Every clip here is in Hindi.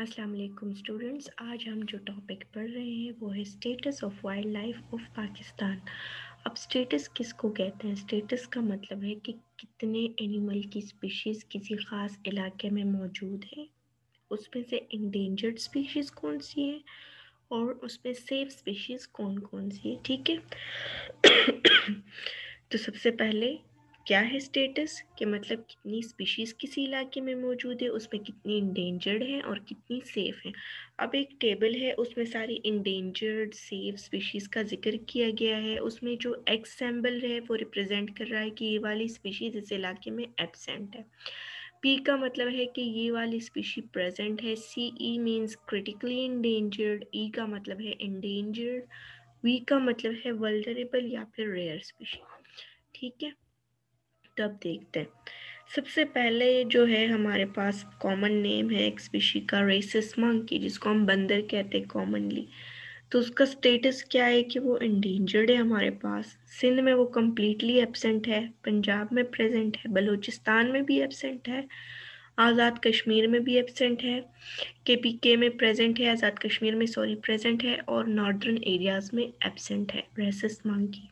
अस्सलाम वालेकुम स्टूडेंट्स आज हम जो टॉपिक पढ़ रहे हैं, वो है status of wild life of Pakistan अब स्टेटस किसको कहते हैं? स्टेटस का मतलब है कि कितने एनिमल की स्पीशीज़ किसी ख़ास इलाके में मौजूद है। उसमें से इंडेंजर्ड स्पीशीज़ कौन सी है और उसमें सेफ़ स्पीशीज़ कौन कौन सी है? ठीक है? तो सबसे पहले क्या है स्टेटस के मतलब कितनी स्पीशीज़ किसी इलाके में मौजूद है, उसमें कितनी इंडेंजर्ड हैं और कितनी सेफ़ हैं? अब एक टेबल है, उसमें सारी इंडेंजर्ड सेफ़ स्पीशीज़ का ज़िक्र किया गया है। उसमें जो एक्स सैम्बल है, वो रिप्रेजेंट कर रहा है कि ये वाली स्पीशीज़ इस इलाके में एबसेंट है। पी का मतलब है कि ये वाली स्पीशी प्रेजेंट है। C E means critically endangered E का मतलब है इंडेंजर्ड वी का मतलब है वल्डरेबल या फिर रेयर स्पीशी ठीक है? तो अब देखते हैं। सबसे पहले जो है हमारे पास कॉमन नेम है एक स्पीशी का रेसिस मंकी जिसको हम बंदर कहते हैं कॉमनली तो उसका स्टेटस क्या है कि वो इंडेंजर्ड है हमारे पास। सिंध में वो कम्प्लीटली एबसेंट है, पंजाब में प्रेजेंट है, बलूचिस्तान में भी एबसेंट है, आज़ाद कश्मीर में भी एबसेंट है के पी के में प्रेजेंट है, आज़ाद कश्मीर में सॉरी प्रेजेंट है और नॉर्दर्न एरियाज़ में एबसेंट है रेसिस मंकी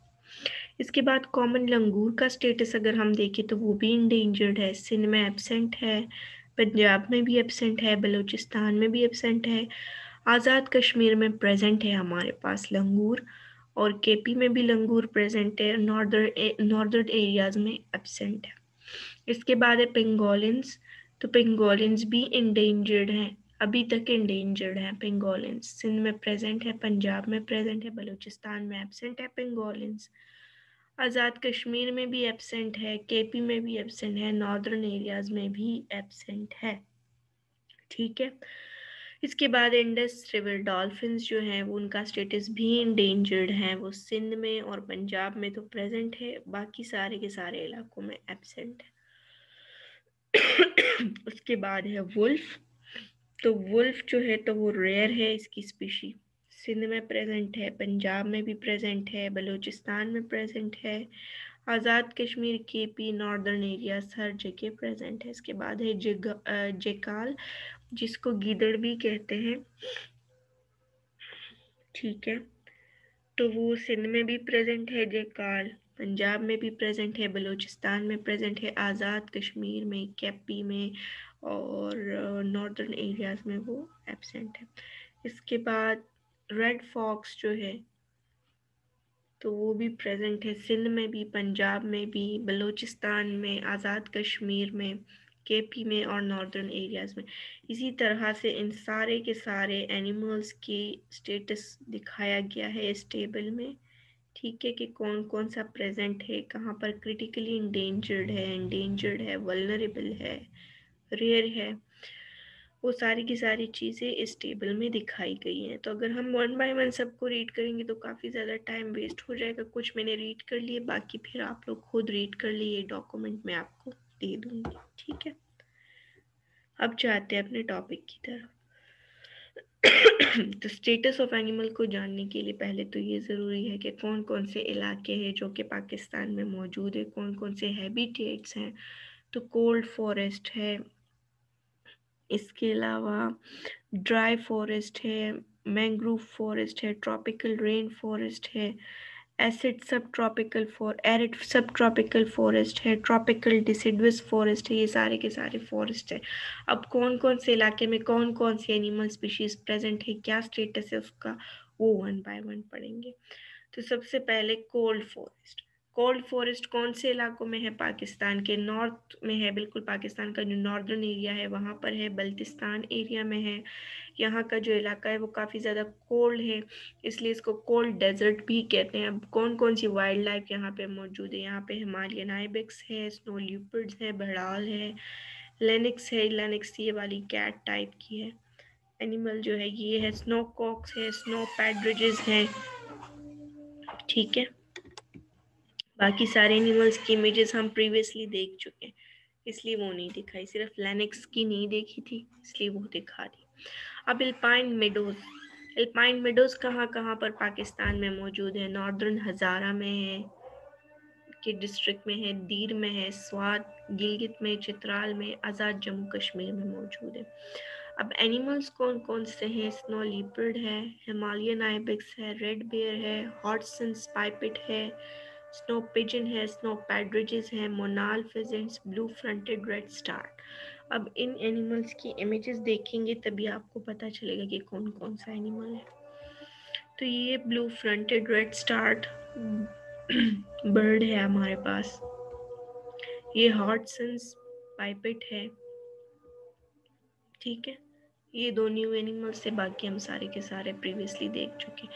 इसके बाद कॉमन लंगूर का स्टेटस अगर हम देखें तो वो भी इंडेंजर्ड है सिंध में एबसेंट है, पंजाब में भी एबसेंट है, बलूचिस्तान में भी एबसेंट है, आज़ाद कश्मीर में प्रेजेंट है हमारे पास लंगूर और केपी में भी लंगूर प्रेजेंट है नॉर्दर्न नॉर्दर्न एरियाज़ में एबसेंट है। इसके बाद है पेंगोलिन्स तो पेंगोलिन्स भी इंडेंजर्ड हैं, अभी तक इंडेंजर्ड है पेंगोलिन्स सिंध में प्रेजेंट है, पंजाब में प्रेजेंट है, बलूचिस्तान में एबसेंट है पेंगोलिन्स आज़ाद कश्मीर में भी एबसेंट है केपी में भी एबसेंट है नॉर्दर्न एरियाज़ में भी एबसेंट है। ठीक है? इसके बाद इंडस रिवर डॉल्फिन जो हैं, वो उनका स्टेटस भी इंडेंजर्ड हैं। वो सिंध में और पंजाब में तो प्रेजेंट है, बाकी सारे के सारे इलाकों में एबसेंट है। उसके बाद है वुल्फ तो वुल्फ जो है तो वो रेयर है इसकी स्पीशी सिंध में प्रेजेंट है, पंजाब में भी प्रेजेंट है, बलूचिस्तान में प्रेजेंट है, आज़ाद कश्मीर के पी नॉर्दर्न एरिया हर जगह प्रेजेंट है। इसके बाद है जेकाल जिसको गीदड़ भी कहते हैं। ठीक है तो वो सिंध में भी प्रेजेंट है जेकाल पंजाब में भी प्रेजेंट है, बलूचिस्तान में प्रेजेंट है, आज़ाद कश्मीर में, कैपी में और नॉर्दर्न एरियाज़ में वो एबसेंट है। इसके बाद रेड फॉक्स जो है तो वो भी प्रेजेंट है सिंध में भी, पंजाब में भी, बलूचिस्तान में, आज़ाद कश्मीर में, केपी में और नॉर्दर्न एरियाज़ में। इसी तरह से इन सारे के सारे एनिमल्स की स्टेटस दिखाया गया है इस टेबल में। ठीक है कि कौन कौन सा प्रेजेंट है, कहाँ पर क्रिटिकली इंडेंजर्ड है इंडेंजर्ड है वलनरेबल है रेयर है। वो सारी की सारी चीज़ें इस टेबल में दिखाई गई हैं। तो अगर हम वन बाय वन सबको रीड करेंगे तो काफ़ी ज़्यादा टाइम वेस्ट हो जाएगा। कुछ मैंने रीड कर लिए, बाकी फिर आप लोग खुद रीड कर लिए डॉक्यूमेंट मैं आपको दे दूँगी, ठीक है? अब चाहते हैं अपने टॉपिक की तरफ़। तो स्टेटस ऑफ़ एनिमल को जानने के लिए पहले तो ये ज़रूरी है कि कौन कौन से इलाके हैं जो कि पाकिस्तान में मौजूद है कौन कौन से हैबिटेट्स हैं। तो कोल्ड फॉरेस्ट है इसके अलावा ड्राई फॉरेस्ट है, मैंग्रोव फॉरेस्ट है, ट्रॉपिकल रेन फॉरेस्ट है, acid sub tropical for, arid sub tropical forest है, ट्रॉपिकल डिसिडवस फॉरेस्ट है, ये सारे के सारे फॉरेस्ट है। अब कौन कौन से इलाके में कौन कौन से एनिमल स्पीशीज प्रेजेंट है, क्या स्टेटस है उसका, वो वन बाय वन पढ़ेंगे। तो सबसे पहले कोल्ड फॉरेस्ट कोल्ड फॉरेस्ट कौन से इलाकों में है? पाकिस्तान के नॉर्थ में है, बिल्कुल पाकिस्तान का जो नॉर्दर्न एरिया है, वहाँ पर है, बल्तिस्तान एरिया में है। यहाँ का जो इलाका है, वो काफ़ी ज़्यादा कोल्ड है, इसलिए इसको कोल्ड डेजर्ट भी कहते हैं। अब कौन कौन सी वाइल्ड लाइफ यहाँ पे मौजूद है? यहाँ पे हिमालयन आइबेक्स है स्नो ल्यूपर्ड्स है, बड़ाल है लेनिक्स है लेनिक्स ये वाली कैट टाइप की है। एनिमल जो है, ये है स्नो कॉक्स है स्नो पैड्रिजेस हैं। ठीक है। बाकी सारे एनिमल्स की इमेजेस हम प्रीवियसली देख चुके हैं। इसलिए वो नहीं दिखाई, सिर्फ़ लेनिक्स की नहीं देखी थी, इसलिए वो दिखा दी। अब एल्पाइन मेडोज एल्पाइन मेडोज कहाँ कहाँ पर पाकिस्तान में मौजूद है? नॉर्दर्न हज़ारा में है, के डिस्ट्रिक्ट में है दीर में है स्वाद गिलगित में चित्राल में आज़ाद जम्मू कश्मीर में मौजूद है। अब एनिमल्स कौन कौन से हैं? स्नो लिपर्ड है हिमालयन आइबिक्स है रेड बेयर है हॉटसन्स स्पाइपिट है स्नो पिजन है स्नो पैड्रिजेस है monal pheasants blue fronted redstart अब इन एनिमल्स की इमेजेस देखेंगे, तभी आपको पता चलेगा कि कौन कौन सा एनिमल है। तो ये blue fronted redstart bird है हमारे पास। ये हॉटसन्स पाइपेट है। ठीक है? ये दो न्यू एनिमल्स से बाकी हम सारे के सारे प्रीवियसली देख चुके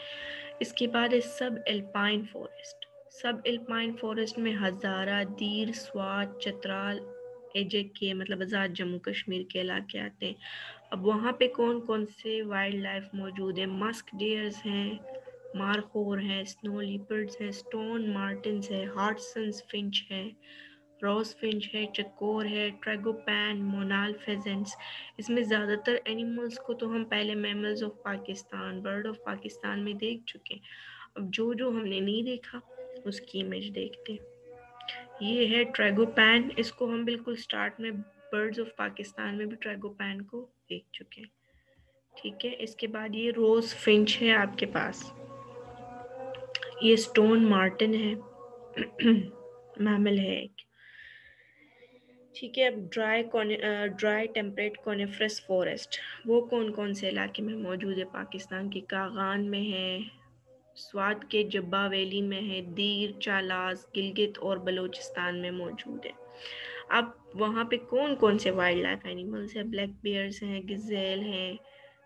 इसके बाद है subalpine forest subalpine forest में हज़ारा, दीर, स्वाद, चतराल एजे के मतलब आज़ाद जम्मू कश्मीर के इलाके आते हैं। अब वहाँ पे कौन कौन से वाइल्ड लाइफ मौजूद है? मस्क डियर्स हैं मारखोर हैं स्नो लिपर्ड्स हैं स्टोन मार्टिन्स है हार्टसन्स फिंच है रॉस फिंच है, चकोर है ट्रेगोपैन मोनाल फेजेंट्स इसमें ज़्यादातर एनिमल्स को तो हम पहले mammals of Pakistan bird of Pakistan में देख चुके हैं। अब जो जो हमने नहीं देखा उसकी इमेज देखते ये है ट्रेगोपैन इसको हम बिल्कुल स्टार्ट में बर्ड्स ऑफ़ पाकिस्तान में भी ट्रेगोपैन को देख चुके हैं। ठीक है, इसके बाद ये रोज फिंच है आपके पास। ये स्टोन मार्टिन है। मैमल है एक। ठीक है, अब dry dry temperate coniferous forest वो कौन कौन से इलाके में मौजूद है? पाकिस्तान के कागान में है। स्वाद के जब्बा वैली में है, दीर, चालास, गिलगित और बलूचिस्तान में मौजूद है। अब वहाँ पे कौन कौन से वाइल्ड लाइफ एनिमल्स हैं? ब्लैक बियर्स हैं गिजेल हैं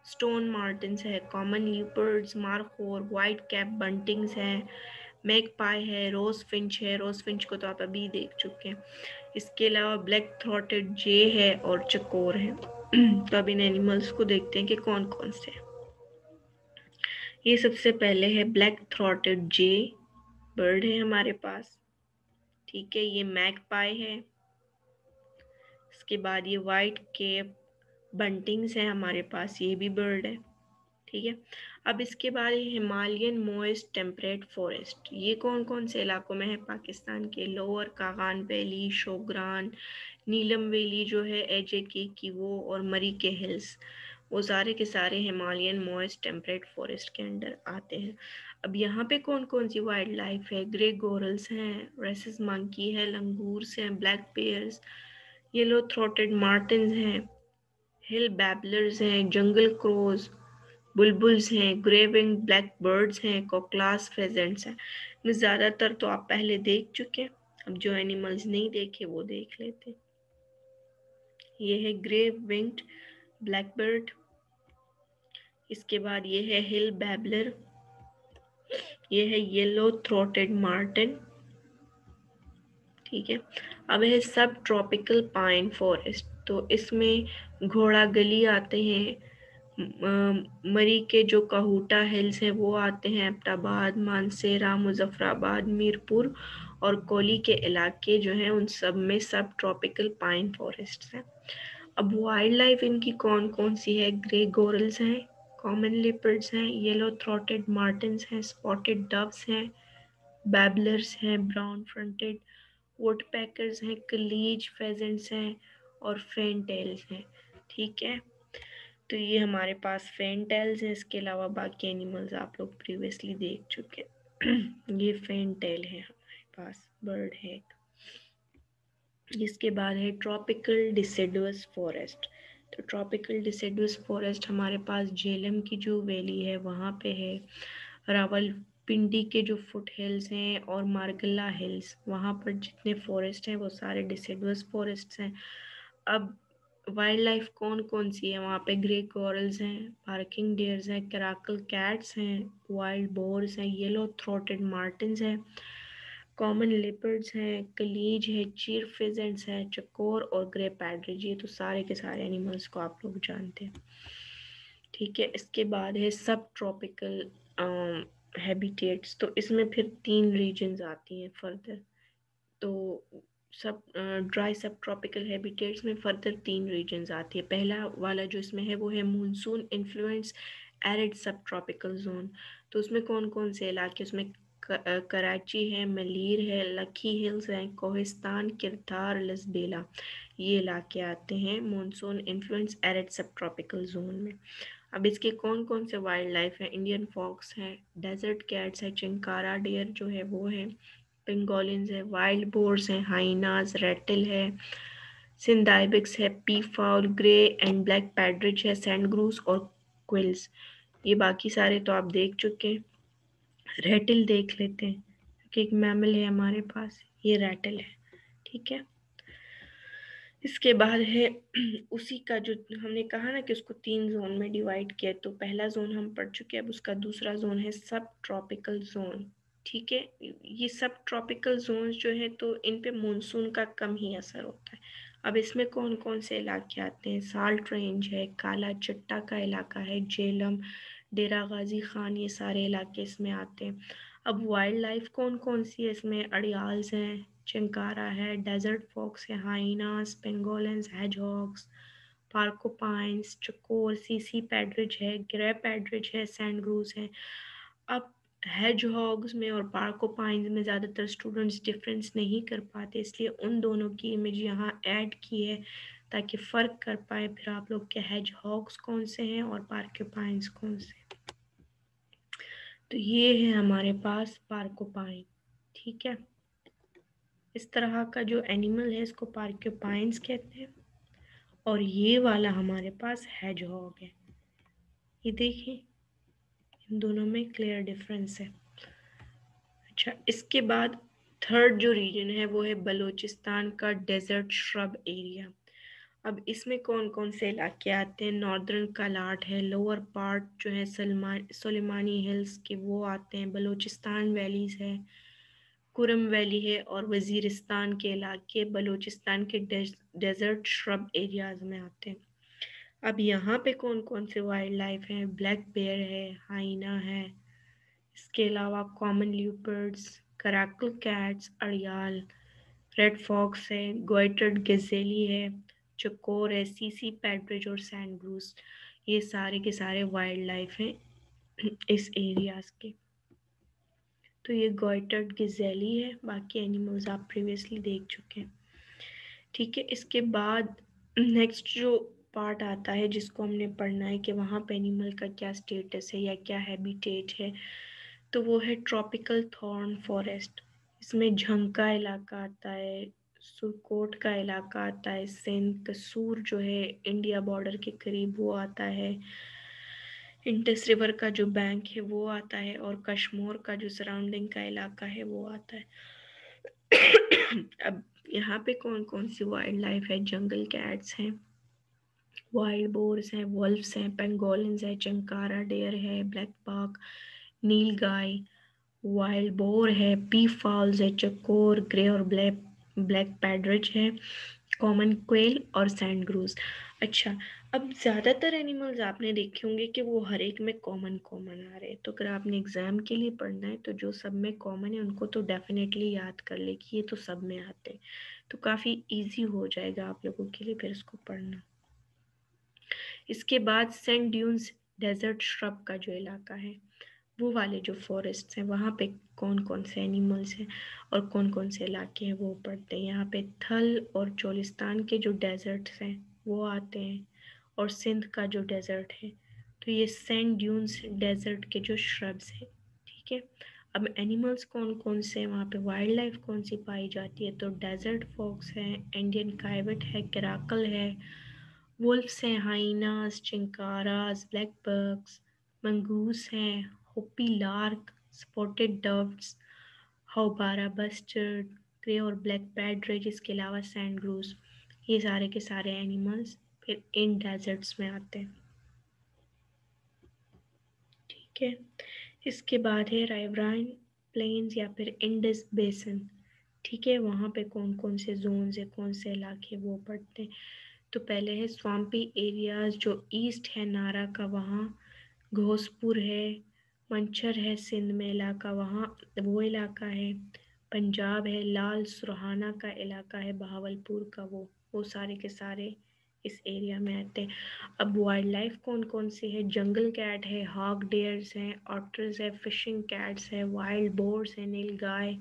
स्टोन मार्टिन्स है common leopards markhor white cap buntings हैं मैक पाई है रोज फिंच है। रोज फिंच को तो आप अभी देख चुके हैं। इसके अलावा ब्लैक थ्रॉटेड जे है और चकोर है। तो अब इन एनिमल्स को देखते हैं कि कौन कौन से ये सबसे पहले है ब्लैक थ्रॉटेड जे बर्ड है हमारे पास। ठीक है, ये मैक पाई है। इसके बाद ये वाइट केप बंटिंग्स है हमारे पास, ये भी बर्ड है। ठीक है, अब इसके बाद हिमालयन मोइस्ट टेम्परेट फॉरेस्ट ये कौन कौन से इलाकों में है? पाकिस्तान के lower Kaghan valley, Shogran, Neelum valley जो है एजे के की वो और मरी के हिल्स वो सारे के सारे हिमालयन मोइस्ट टेम्परेट फॉरेस्ट के अंडर आते हैं। अब यहाँ पे कौन कौन सी वाइल्ड लाइफ है? ग्रे गोरल्स हैं, रेसिस मंकी है, लंगूर्स हैं, black bears, yellow throated martens हैं, हिल बैबलर्स हैं, जंगल क्रोज, बुलबुल्स हैं ग्रेविंग ब्लैक बर्ड्स हैं, कोकलास फेजेंट्स हैं। ज़्यादातर तो आप पहले देख चुके हैं, अब जो एनिमल्स नहीं देखे वो देख लेते ये है ग्रे विंग्ड ब्लैक बर्ड इसके बाद ये है हिल बैबलर ये है येलो थ्रोटेड मार्टिन ठीक है? अब है सब ट्रॉपिकल पाइन फॉरेस्ट तो इसमें घोड़ा गली आते हैं. मरी के जो कहूटा हिल्स हैं, वो आते हैं एबटाबाद मानसेरा, मुजफ्फराबाद, मीरपुर और कोली के इलाके जो हैं, उन सब में सब ट्रॉपिकल पाइन फॉरेस्ट हैं। अब वाइल्ड लाइफ इनकी कौन कौन सी है? ग्रे गोरल्स हैं कॉमन लिपर्ड्स हैं येलो थ्रोटेड मार्टिन्स हैं स्पॉटेड डव्स हैं बैबलर्स हैं ब्राउन फ्रंटेड वुड पैकर्स हैं कलीज फेजेंट्स हैं और फेंटेल्स हैं, ठीक है? तो ये हमारे पास फेंटेल्स हैं, इसके अलावा बाकी एनिमल्स आप लोग प्रीवियसली देख चुके हैं। ये फेंटेल है हमारे पास बर्ड है एक। इसके बाद है ट्रॉपिकल डिसेडुअस फॉरेस्ट। तो ट्रॉपिकल डिसेडुअस फॉरेस्ट हमारे पास झेलम की जो वैली है, वहाँ पे है। रावल पिंडी के जो फुट हिल्स हैं और मार्गला हिल्स, वहाँ पर जितने फॉरेस्ट हैं, वो सारे डिसेडुअस फॉरेस्ट हैं। अब वाइल्ड लाइफ कौन कौन सी है? वहाँ पे ग्रे कॉरल्स हैं, पार्किंग डियर्स हैं, कराकल कैट्स हैं, वाइल्ड बोर्स हैं, येलो थ्रोटेड मार्टिन्स हैं। कॉमन लिपर्ड्स हैं, कलीज है, चीर फिजेंट्स हैं, चकोर और ग्रे पैड्रिज, ये तो सारे के सारे एनिमल्स को आप लोग जानते हैं। ठीक है, इसके बाद है सब ट्रॉपिकल हैबिटेट्स तो इसमें फिर तीन रीजन्स आती हैं फर्दर तो sub dry sub tropical habitats में फर्दर तीन रीजन्स आती है। पहला वाला जो इसमें है, वो है monsoon influence arid subtropical zone तो उसमें कौन कौन से इलाके, उसमें कराची है, मलिर है, लखी हिल्स हैं, कोहिस्तान किरदार लसबेला। ये इलाके आते हैं monsoon influence arid sub tropical zone में। अब इसके कौन कौन से वाइल्ड लाइफ हैं? इंडियन फॉक्स हैं डेजर्ट कैट्स हैं चिंकारा डियर जो है वो है पेंगोलिन्स है वाइल्ड बोर्स हैं हाइनाज रेटिल है सिंदाइबिक्स है peafowl grey and black partridge है सैंडग्रूस और क्विल्स ये बाकी सारे तो आप देख चुके हैं। रेटिल देख लेते हैं क्योंकि एक मैमल है हमारे पास, ये रेटिल है, ठीक है? इसके बाद है, उसी का जो हमने कहा ना कि उसको तीन जोन में डिवाइड किया तो पहला जोन हम पढ़ चुके हैं, अब उसका दूसरा जोन है सब ट्रॉपिकल जोन ठीक है? ये सब ट्रॉपिकल जोन जो है तो इन पे मानसून का कम ही असर होता है। अब इसमें कौन कौन से इलाके आते हैं? साल्ट रेंज है, काला चट्टा का इलाका है, जेलम डेरा गाजी खान, ये सारे इलाके इसमें आते हैं। अब वाइल्ड लाइफ कौन कौन सी है इसमें? अड़ियाल्स हैं, चिंकारा है डेजर्ट फॉक्स है hyenas pangolins hedgehogs porcupines chakor seesee partridge है ग्रे पैड्रिज है सैंडग्रूज है। अब हैजहॉग्स में और पार्कोपाइंस में ज़्यादातर स्टूडेंट्स डिफरेंस नहीं कर पाते, इसलिए उन दोनों की इमेज यहाँ ऐड की है। ताकि फ़र्क कर पाए फिर आप लोग के हैजहॉग्स कौन से हैं और पार्कोपाइंस कौन से तो ये है हमारे पास पार्कोपाइन ठीक है? इस तरह का जो एनिमल है, इसको पार्क्योपाइंस कहते हैं। और ये वाला हमारे पास हैजहॉग है। ये देखिए, इन दोनों में क्लियर डिफरेंस है। अच्छा इसके बाद थर्ड जो रीजन है, वो है बलूचिस्तान का डेजर्ट श्रब एरिया अब इसमें कौन कौन से इलाके आते हैं? नॉर्दर्न कलाट है, लोअर पार्ट जो है सलमान सलेमानी हिल्स के वो आते हैं, बलूचिस्तान वैलीज़ है, कुरम वैली है और वज़ीरिस्तान के इलाके बलूचिस्तान के डेजर्ट श्रब एरियाज़ में आते हैं। अब यहाँ पे कौन कौन से वाइल्ड लाइफ हैं? ब्लैक बेयर है, हाइना है, इसके अलावा common leopards caracal cats, अड़ियाल, red fox है गोइटर्ड गजेली है चकोर है सीसी पैड्रिज और सैंड ब्रूस, ये सारे के सारे वाइल्ड लाइफ हैं इस एरियाज़ के। तो ये गोइटर्ड गिजेली है, बाकी एनिमल्स आप प्रीवियसली देख चुके हैं। ठीक है, इसके बाद नेक्स्ट जो पार्ट आता है, जिसको हमने पढ़ना है कि वहाँ पे एनिमल का क्या स्टेटस है या क्या हैबिटेट है तो वो है ट्रॉपिकल थॉर्न फॉरेस्ट। इसमें झंका इलाका आता है सुरकोट का इलाका आता है, सिंध कसूर जो है इंडिया बॉर्डर के करीब वो आता है। इंटस रिवर का जो बैंक है वो आता है और कश्मीर का जो सराउंडिंग का इलाका है वो आता है। अब यहाँ पे कौन कौन सी वाइल्ड लाइफ है? जंगल कैट्स हैं वाइल्ड बोर्स हैं वल्फ्स हैं पेंगोलिन्स है चंकारा डेयर है black park nilgai wild boar है पी फॉल्स है, चकोर ग्रे और ब्लैक ब्लैक पैड्रिज है, कॉमन क्वेल और सैंड ग्रूज अच्छा अब ज़्यादातर एनिमल्स आपने देखे होंगे कि वो हर एक में कॉमन कॉमन आ रहे हैं। तो अगर आपने एग्ज़ाम के लिए पढ़ना है तो जो सब में कॉमन है, उनको तो डेफिनेटली याद कर ले कि ये तो सब में आते हैं। तो काफ़ी इजी हो जाएगा आप लोगों के लिए फिर इसको पढ़ना। इसके बाद सेंट ड्यून्स डेजर्ट श्रब का जो इलाका है। वो वाले जो फॉरेस्ट हैं, वहाँ पे कौन कौन से एनिमल्स हैं और कौन कौन से इलाके हैं, वो पढ़ते हैं। यहाँ पे थल और चोलिस्तान के जो डेजर्ट्स हैं, वो आते हैं और सिंध का जो डेजर्ट है तो ये सेंट ड्यून्स डेजर्ट के जो श्रब्स हैं, ठीक है? अब एनिमल्स कौन कौन से हैं, वहाँ पे वाइल्ड लाइफ कौन सी पाई जाती है तो डेजर्ट फॉक्स है इंडियन काइवट है कराकल है वुल्फ्स हैं hyenas chinkaras black Berg's mongoose हैं hoopoe lark, spotted doves houbara bustard, grey और ब्लैक पैड्रेज इसके अलावा सैंड ग्रूस ये सारे के सारे एनिमल्स फिर इन डेजर्ट्स में आते हैं। ठीक है। इसके बाद है राइवराइन प्लेन्स या फिर इंडस बेसन। ठीक है, वहाँ पे कौन कौन से जोन्स है, कौन से इलाके वो पड़ते हैं। तो पहले है स्वाम्पी एरियाज़ जो ईस्ट है, नारा का वहाँ, घोसपुर है मंचर है सिंध में इलाका, वहाँ वो इलाका है, पंजाब है, लाल सुरहाना का इलाका है, बहावलपुर का वो वो सारे के सारे इस एरिया में आते हैं। अब वाइल्ड लाइफ कौन कौन सी है? जंगल कैट है हॉक डेयर्स हैं ऑटर्स है फिशिंग कैट्स है वाइल्ड बोर्स है nilgai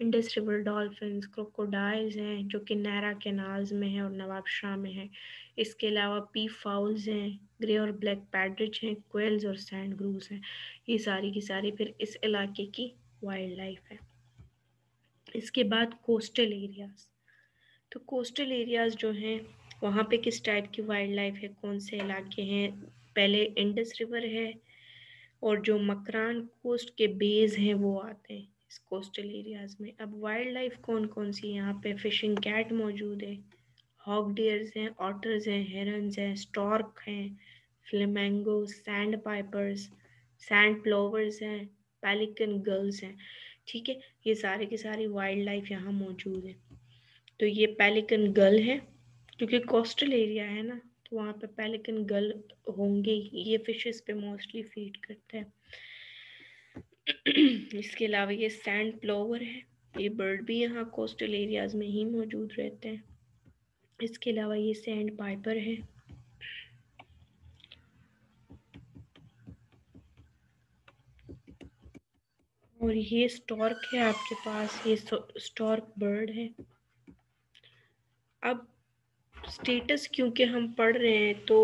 Indus river dolphin crocodiles हैं, जो कि नैरा कैनाल्स में हैं और नवाब शाह में हैं। इसके अलावा पी फाउल्स हैं, ग्रे और ब्लैक पैड्रिच हैं, क्वेल्स और सैंड ग्रूज हैं। ये सारी की सारी फिर इस इलाके की वाइल्ड लाइफ है। इसके बाद कोस्टल एरियाज़ तो कोस्टल एरियाज़ जो हैं, वहाँ पे किस टाइप की वाइल्ड लाइफ है, कौन से इलाके हैं? पहले इंडस रिवर है और जो मकरान कोस्ट के बेज हैं, वो आते हैं। इस कोस्टल एरियाज़ में। अब वाइल्ड लाइफ कौन कौन सी यहाँ पे फिशिंग कैट मौजूद है? हॉक डियर्स हैं, ऑटर्स हैं, हेरन्स हैं, स्टॉर्क हैं flamingo sandpipers, sand plovers हैं, पेलिकन गर्ल्स हैं। ठीक है, ये सारे के सारी वाइल्ड लाइफ यहाँ मौजूद है। तो ये पेलिकन गर्ल है, क्योंकि कोस्टल एरिया है ना तो वहाँ पे पेलिकन गर्ल होंगे ये फिशेस पे मोस्टली फ़ीड करते हैं। इसके अलावा ये सैंड प्लोवर है। ये बर्ड भी यहाँ कोस्टल एरियाज़ में ही मौजूद रहते हैं। इसके अलावा ये सैंड पाइपर है। और ये स्टॉर्क है आपके पास। ये स्टॉर्क बर्ड है। अब स्टेटस क्योंकि हम पढ़ रहे हैं तो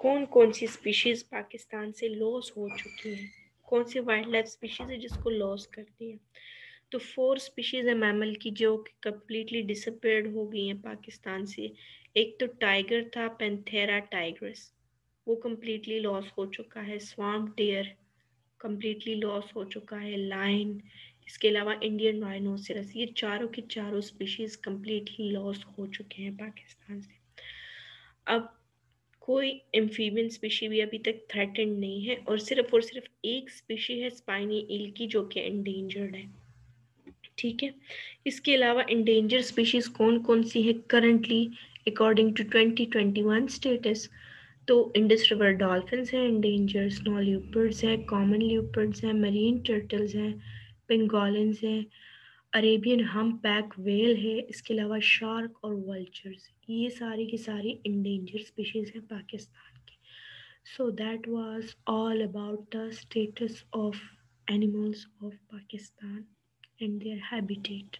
कौन कौन सी स्पीशीज़ पाकिस्तान से लॉस हो चुकी हैं? कौन सी वाइल्ड लाइफ स्पीशीज़ है जिसको लॉस कर दिया तो फोर स्पीशीज़ है मैमल की जो कम्प्लीटली डिसपेयर्ड हो गई हैं पाकिस्तान से। एक तो टाइगर था पेंथेरा टाइग्रस वो कम्प्लीटली लॉस हो चुका है। स्वाम डेयर कम्प्लीटली लॉस हो चुका है। लाइन इसके अलावा इंडियन राइनोसिरस ये चारों की चारों स्पीशीज़ कम्प्लीटली लॉस हो चुके हैं पाकिस्तान से। अब कोई एम्फीबियन स्पीशी भी अभी तक थ्रेटेंड नहीं है और सिर्फ़ और सिर्फ़ एक स्पीशी है स्पाइनी इल की जो कि एंडेंजर्ड है। ठीक है? इसके अलावा इंडेंजर स्पीशीज़ कौन कौन सी है करंटली अकॉर्डिंग टू 2021 स्टेटस तो इंडस रिवर डॉल्फिन्स हैं इंडेंजर स्नो ल्यूपर्ड्स हैं कॉमन ल्यूपर्ड्स हैं मरीन टर्टल्स हैं पेंगोलिन्स हैं अरेबियन हम पैक वेल है, इसके अलावा शार्क और वल्चर्स, ये सारी की सारी इंडेंजर स्पीशीज़ हैं पाकिस्तान की। So that was all about the status of animals of Pakistan and their habitat